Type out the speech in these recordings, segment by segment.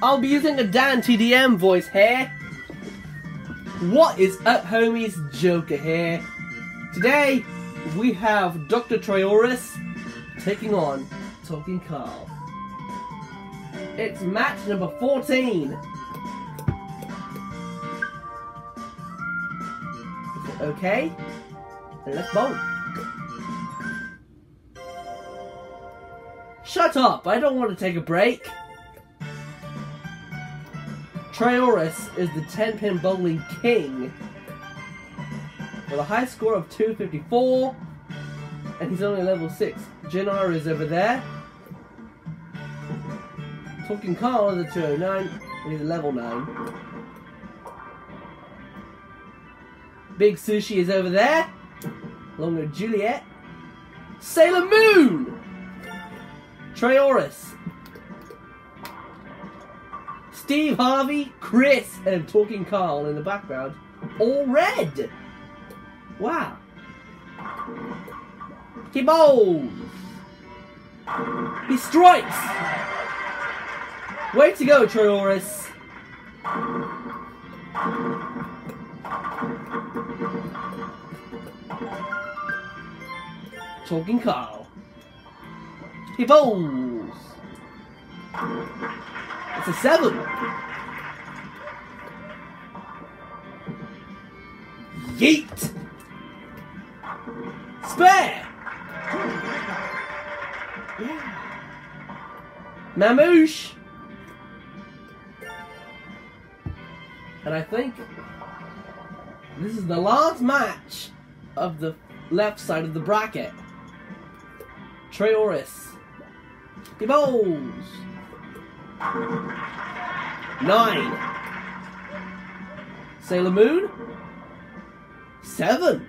I'll be using a DanTDM voice here. What is up, homies? Joker here. Today, we have Dr. Trayaurus taking on Talking Carl. It's match number 14. Okay, let's bolt. Shut up, I don't want to take a break. Trayaurus is the 10 pin bowling king with a high score of 254 and he's only level 6. Jinar is over there. Talking Carl is a 209 and he's a level 9. Big Sushi is over there, along with Juliet. Sailor Moon! Trayaurus. Steve Harvey, Chris, and Talking Carl in the background. All red! Wow. He bowls! He strikes! Way to go, Trayaurus! Talking Carl. He bowls. A seven. Yeet. Spare. Mamouche. And I think this is the last match of the left side of the bracket. Trayaurus. Bowls. Nine. Sailor Moon. Seven.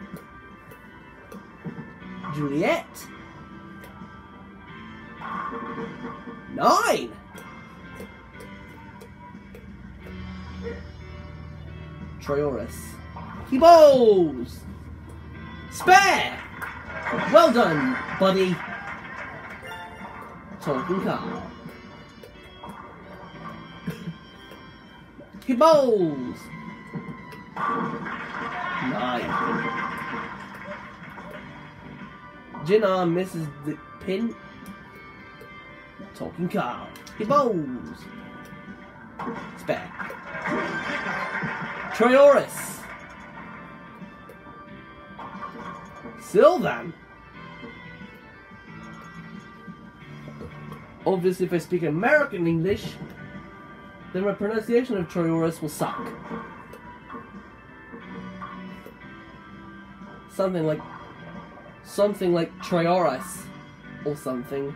Juliet. Nine. Trayaurus. He bowls. Spare. Well done, buddy. Talking Carl. He bowls. Nine. Jinar misses the pin. Talking Carl. He bowls. Spare. Trayaurus. Sylvan. Obviously, if I speak American English, then my pronunciation of Trayaurus will suck. Something like something like Trioris or something.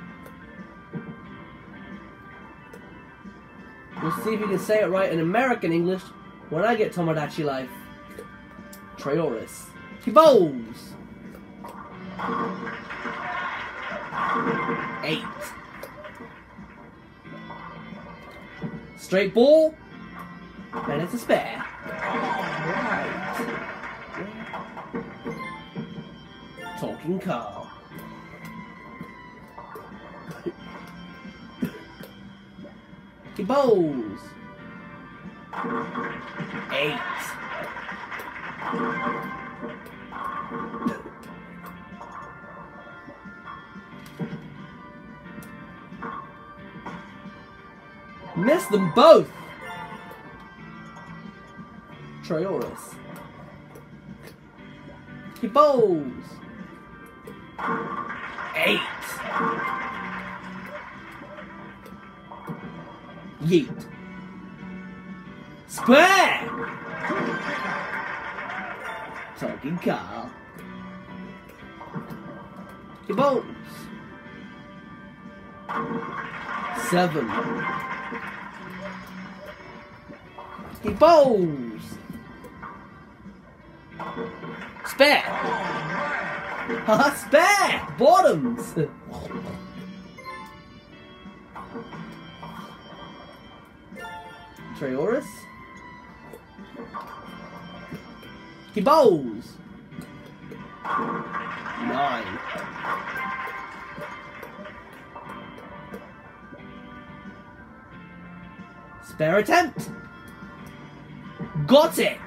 We'll see if you can say it right in American English when I get Tomodachi Life. Trayaurus. He bowls! Eight. Straight ball. And it's a spare. Talking Carl. he bowls. Eight. Missed them both! Trayaurus. He bowls. Eight. Yeet. Spare! Talking Carl. He bowls. Seven. He bowls. Spare. Haha, spare. Bottoms. Trayaurus. He bowls. Nine. Spare attempt. Got it.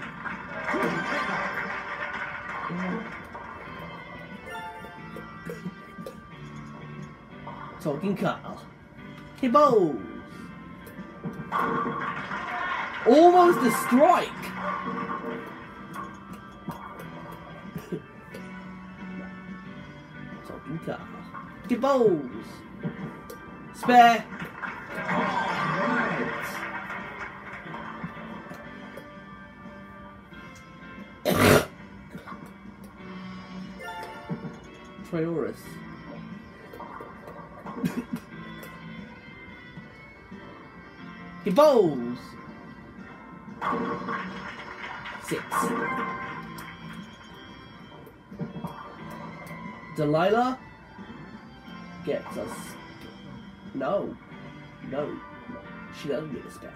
Talking Carl. He bowls. Almost a strike. Talking Carl. He bowls. Spare. Trayaurus. he bowls. Six. Delilah gets us. No. No. She doesn't get a spare.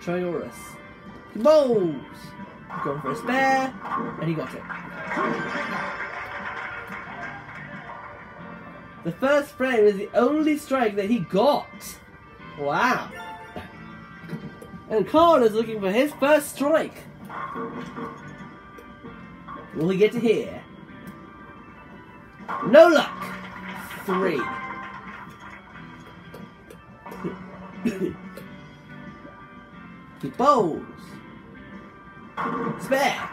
Trayaurus. He bowls. Going for a spare. And he got it. The first frame is the only strike that he got. Wow. And Carl is looking for his first strike. Will he get to here? No luck. Three. he bowls. Spare.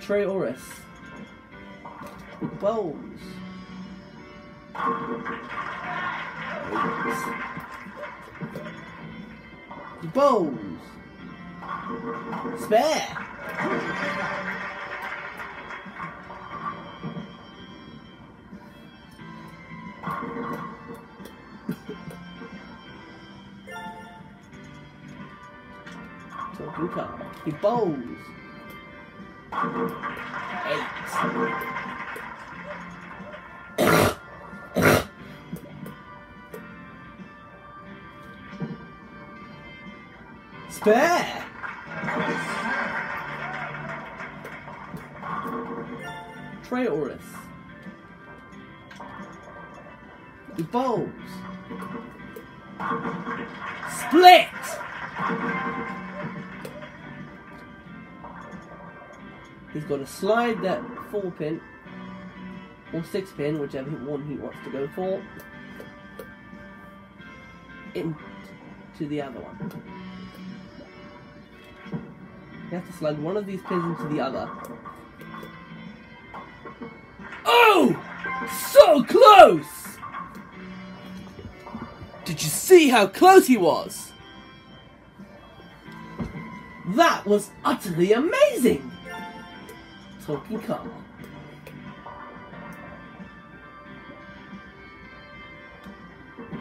Trayaurus. He bowls. Bowls. Spare. Talking Carl. He bowls. Spare. Trayaurus. He bowls. Split! He's got to slide that four pin or six pin, whichever one he wants to go for, into the other one. You have to slide one of these pins into the other. Oh! So close! Did you see how close he was? That was utterly amazing! Talking Carl.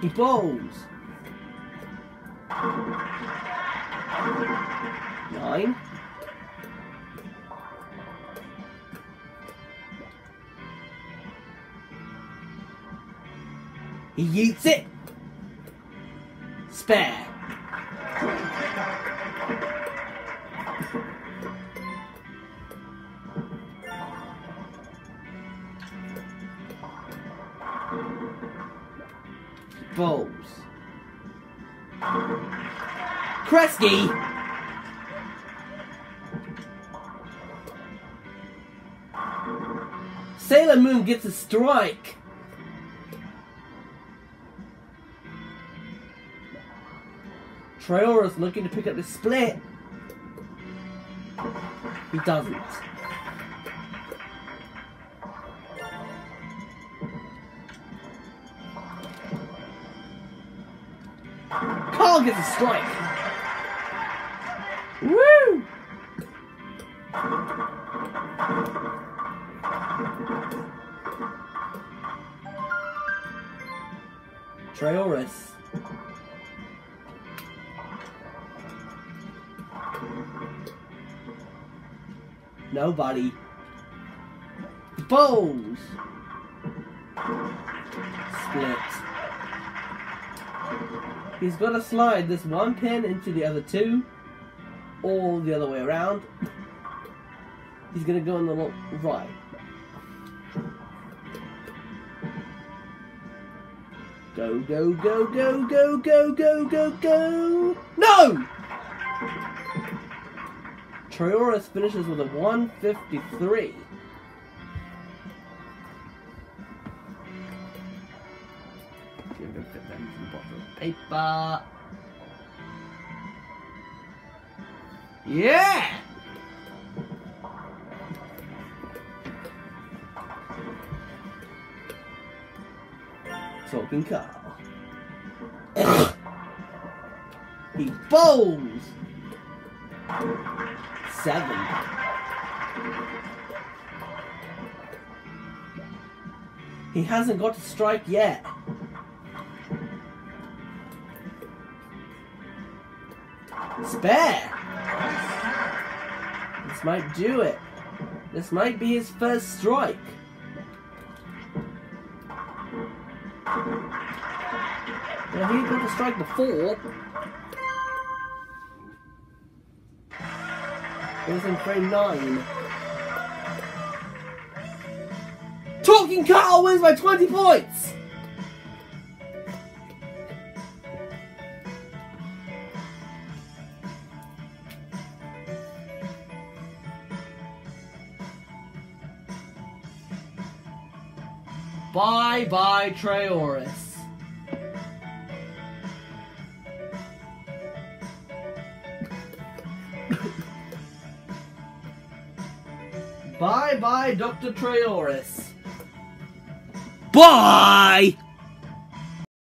He bowls. Nine. He yeets it. Spare. Bowls. Kresge. Sailor Moon gets a strike. Traora's looking to pick up the split. He doesn't. Carl gets a strike. Woo! Trayaurus. Nobody. Bowls. Split. He's got to slide this one pin into the other two, or the other way around. He's going to go on the right. Go, go, go, go, go, go, go, go, go. No! Trayaurus finishes with a 153. Paper. Yeah! Talking Carl. he bowls! Seven. He hasn't got to strike yet. Spare! This might do it. This might be his first strike. Now he got to strike before. It was in frame nine. Talking Carl wins by 20 points! Bye bye, Trayaurus. bye bye, Dr. Trayaurus. Bye!